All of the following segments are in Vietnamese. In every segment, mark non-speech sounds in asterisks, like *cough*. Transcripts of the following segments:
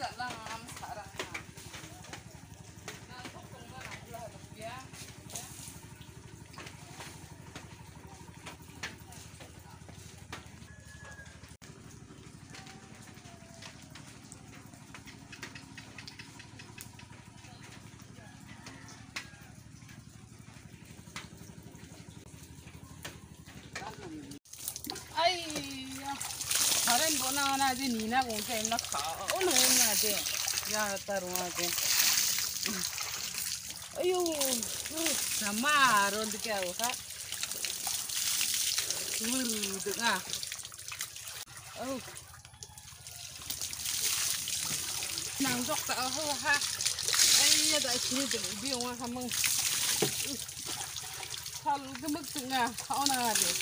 แบบว่าน้ำสาร haren bona na de ni na gong sai na kha o no na de ya ta ru na de ayo na ma ro de ka o ha mu de nga oh nàng dọc ta ho ha ai ya da chi de bi wa ha mong thal cái mức từng à họ nào được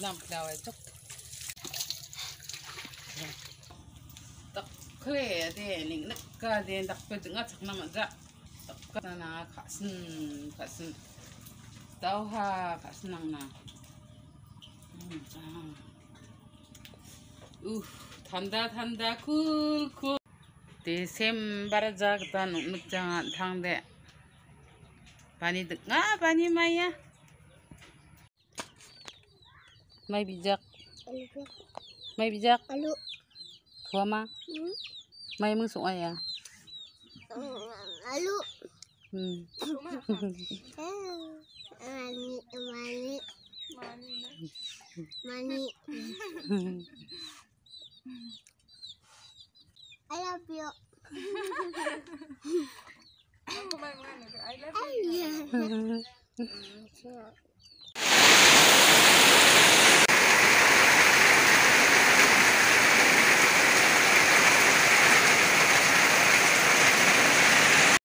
làm đào ấy, chốc. Tắc khuê thì những nước cả để đặc biệt ta chắc nằm ở ra tắc cái na khá sinh khá sinh tao ha khá sinh năng na uh thanda thanda cool cool Desember nụ nuk thằng thang Bàn đi được ngã mày à? May bijak may bijak Alo. thua ma Hmm? may ai à Alo. hmm. Mani, mani, mani. I love you. I love you. *laughs*